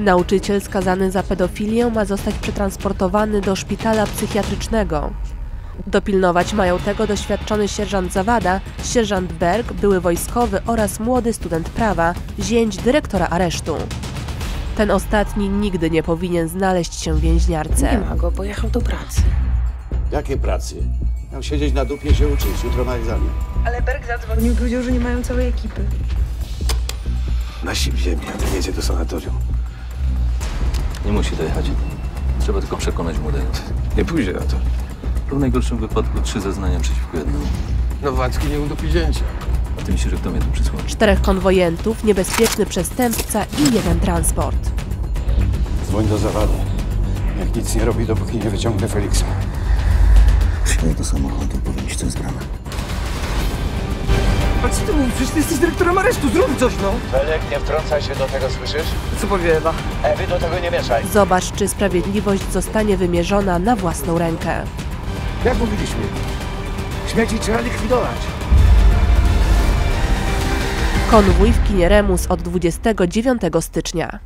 Nauczyciel skazany za pedofilię ma zostać przetransportowany do szpitala psychiatrycznego. Dopilnować mają tego doświadczony sierżant Zawada, sierżant Berg, były wojskowy oraz młody student prawa, zięć dyrektora aresztu. Ten ostatni nigdy nie powinien znaleźć się w Nie więźniarce. ma go, pojechał do pracy. Jakie pracy? Miał siedzieć na dupie się uczyć, jutro ma egzamin. Ale Berg zadzwonił i powiedział, że nie mają całej ekipy. Na sił ziemi, a ty jedzie do sanatorium. Nie musi dojechać. Trzeba tylko przekonać młodego. Nie pójdzie na to. W najgorszym wypadku trzy zeznania przeciwko jednemu. Nowacki nie udupi zięcia. A ty myślisz, że kto mnie tu przysłał? Czterech konwojentów, niebezpieczny przestępca i jeden transport. Dzwoń do zawadu. Jak nic nie robi, dopóki nie wyciągnę Feliksa. Wsiadaj do samochodu, powiem ci, co jest grane. A co ty mówisz? Przecież ty jesteś dyrektorem aresztu, zrób coś no! Felek, nie wtrącaj się do tego, słyszysz? Co powie Ewa? Ewy, do tego nie mieszaj. Zobacz, czy sprawiedliwość zostanie wymierzona na własną rękę. Jak mówiliśmy? Śmieci trzeba likwidować. Konwój w kinie Remus od 29 stycznia.